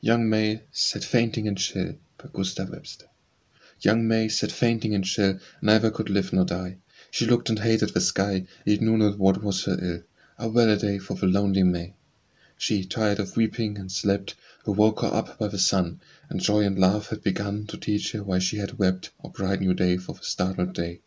Young May sat fainting and chill by Augusta Webster. Young May sat fainting and chill, neither could live nor die. She looked and hated the sky, yet knew not what was her ill. A well a day for the lonely May. She, tired of weeping, and slept, who woke her up by the sun, And joy and love had begun to teach her why she had wept, A bright new day for the startled day.